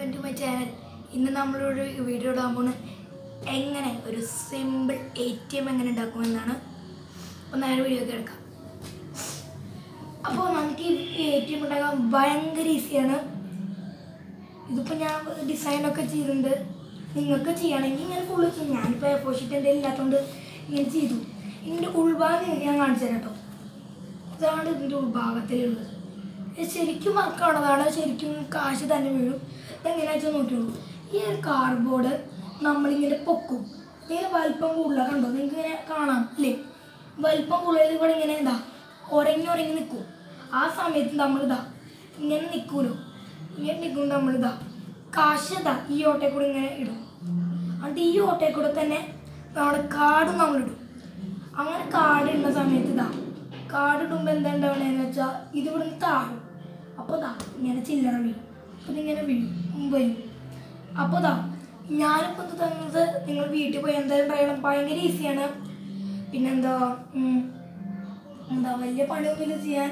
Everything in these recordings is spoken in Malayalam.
വെൽക്കം ടു മൈ ചാനൽ ഇന്ന് നമ്മളൊരു വീഡിയോ ഇടാൻ പോണ്. എങ്ങനെ ഒരു സിമ്പിൾ എ ടി എം എങ്ങനെ ഉണ്ടാക്കുമെന്നാണ് ഒന്ന് നേരെ വീഡിയോ ഒക്കെ എടുക്കാം. അപ്പോൾ നമുക്ക് ഈ എ ടി എം ഉണ്ടാക്കാൻ ഭയങ്കര ഈസിയാണ് ഇതിപ്പോൾ ഞാൻ ഡിസൈനൊക്കെ ചെയ്തിട്ടുണ്ട്. നിങ്ങൾക്ക് ചെയ്യണമെങ്കിൽ ഇങ്ങനെ ഫുള്ള് ചെയ്യും ഞാനിപ്പോൾ എപ്പോഷിറ്റ് ഷീറ്റ് എന്തെങ്കിലും ഇല്ലാത്തതുകൊണ്ട് ഇങ്ങനെ ചെയ്തു. ഇതിന്റെ ഉൾഭാഗം ഞാൻ കാണിച്ചു തരാം കേട്ടോ ഇതാണ് ഇതിന്റെ ഉൾഭാഗത്തിലുള്ളത്. ശരിക്കും വർക്കാണതാണ് ശരിക്കും കാശ് തന്നെ വീഴും. ഇതെങ്ങനെയാ വെച്ചാൽ നോക്കിയോളൂ ഈ ഒരു കാർഡ്ബോർഡ് നമ്മളിങ്ങനെ പൊക്കും. ഇങ്ങനെ വലിപ്പം കൂടുതലാണ് കണ്ടോ? നിങ്ങൾക്ക് ഇങ്ങനെ കാണാം അല്ലേ വലിപ്പം കൂടുതൽ ഇവിടെ ഇങ്ങനെ എന്താ ഉറങ്ങി ഉറങ്ങി നിൽക്കും ആ സമയത്ത് നമ്മളിതാ ഇങ്ങനെ നിൽക്കുമല്ലോ ഇങ്ങനെ നിൽക്കുമ്പോൾ നമ്മളിതാ കാശ് ഇതാ ഈ ഓട്ടയിൽ കൂടെ ഇങ്ങനെ ഇടും. എന്നിട്ട് ഈ ഓട്ടയിൽ കൂടെ തന്നെ നമ്മുടെ കാർഡ് നമ്മളിടും. അങ്ങനെ കാർഡ് ഇടുന്ന സമയത്ത് ഇതാ കാർഡ് ഇടുമ്പോൾ എന്താ ഉണ്ടാവണേന്ന് വെച്ചാൽ ഇതിവിടുന്ന് താഴും. അപ്പോൾ ഇതാ ഇങ്ങനെ ചില്ലറ വീഴും. ഉം വരും അപ്പോൾ ഇതാ ഞാനിപ്പോൾ ഇത് തന്നത് നിങ്ങൾ വീട്ടിൽ പോയി എന്തായാലും പറയണം. ഭയങ്കര ഈസിയാണ് പിന്നെന്താ എന്താ വലിയ പണിയൊന്നുമില്ല ചെയ്യാൻ.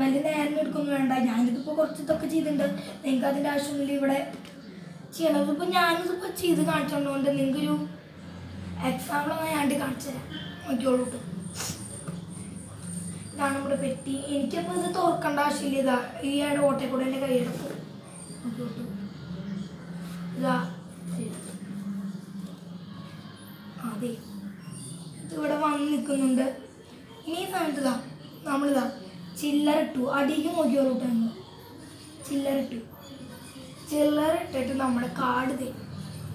വലിയ നേരം എടുക്കൊന്നും വേണ്ട. ഞാനിതിപ്പോൾ കുറച്ച് ഇതൊക്കെ ചെയ്തിട്ടുണ്ട്. നിങ്ങൾക്ക് അതിന്റെ ആവശ്യമൊന്നുമില്ല ഇവിടെ. ചെയ്യണം. ഇതിപ്പോൾ ഞാനിതിപ്പോൾ ചെയ്ത് കാണിച്ചതുകൊണ്ട് നിങ്ങൾക്കൊരു എക്സാമ്പിൾ ഞാൻ കാണിച്ചു തരാം. നോക്കിയോളൂ ഇതാണ് ഇവിടെ പറ്റി. എനിക്കപ്പോൾ ഇത് തുറക്കേണ്ട ആവശ്യമില്ല. ഇതാ ഈ ആണ് ഓട്ടെ കൂടെ എന്റെ കൈയെടുക്കും അതെ. അതെ ഇതിവിടെ വന്ന് നിൽക്കുന്നുണ്ട്. ഇനി ഈ സമയത്ത് ഇതാ നമ്മളിതാ ചില്ലറിട്ടു അടിക്ക് നോക്കിയോളൂ കേട്ടോ ചില്ലറിട്ടു ചില്ലറിട്ടിട്ട് നമ്മുടെ കാർഡ് തരും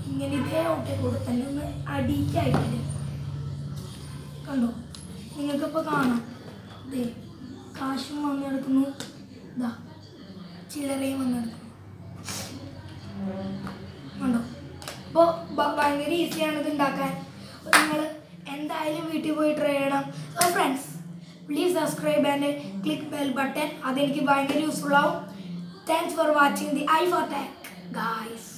ഇങ്ങനെ ഇതേ ഓട്ടെ കൂടെ തന്നെ ഒന്ന് അടിക്കായിട്ടില്ല കണ്ടോ? നിങ്ങൾക്കിപ്പോൾ കാണാം. കാശും വന്നെടുക്കുന്നു. ഇതാ ചില്ലറയും വന്നെടുക്കുന്നു. കണ്ടോ? അപ്പോൾ ഭയങ്കര ഈസിയാണ് ഇത് ഉണ്ടാക്കാൻ. അപ്പോൾ നിങ്ങൾ എന്തായാലും വീട്ടിൽ പോയി ട്രൈ ചെയ്യണം. So friends please subscribe and click bell button അതെനിക്ക് ഭയങ്കര യൂസ്ഫുൾ ആവും. Thanks for watching the I four talk guys